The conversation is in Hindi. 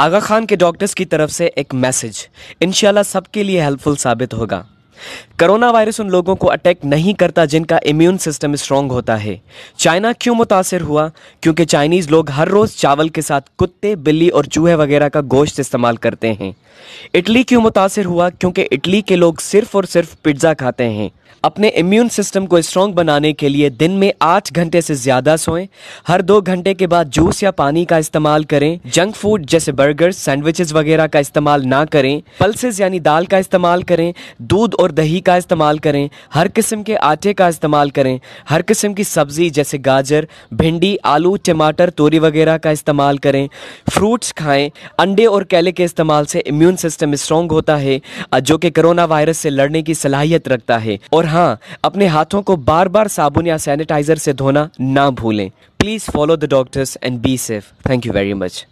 आगा खान के डॉक्टर्स की तरफ़ से एक मैसेज इनशाला सबके लिए हेल्पफुल साबित होगा। कोरोना वायरस उन लोगों को अटैक नहीं करता जिनका इम्यून सिस्टम स्ट्रांग होता है। चाइना क्यों मुतासर हुआ? क्योंकि चाइनीज़ लोग हर रोज़ चावल के साथ कुत्ते, बिल्ली और चूहे वगैरह का गोश्त इस्तेमाल करते हैं। इटली क्यों मुतासर हुआ? क्योंकि इटली के लोग सिर्फ़ और सिर्फ़ पिज़्ज़ा खाते हैं। अपने इम्यून सिस्टम को स्ट्रॉन्ग बनाने के लिए दिन में आठ घंटे से ज़्यादा सोएँ। हर दो घंटे के बाद जूस या पानी का इस्तेमाल करें। जंक फ़ूड जैसे बर्गर सैंडविचेस वगैरह का इस्तेमाल ना करें। पल्सेस यानी दाल का इस्तेमाल करें। दूध और दही का इस्तेमाल करें, हर किस्म के आटे का इस्तेमाल करें, हर किस्म की सब्ज़ी जैसे गाजर, भिंडी, आलू, टमाटर, तोरी वगैरह का इस्तेमाल करें। फ्रूट्स खाएँ, अंडे और केले के इस्तेमाल से इम्यून सिस्टम स्ट्रॉन्ग होता है जो कि कोरोना वायरस से लड़ने की सलाहियत रखता है। और हाँ अपने हाथों को बार बार साबुन या सैनिटाइजर से धोना ना भूलें। Please follow the doctors and be safe. Thank you very much.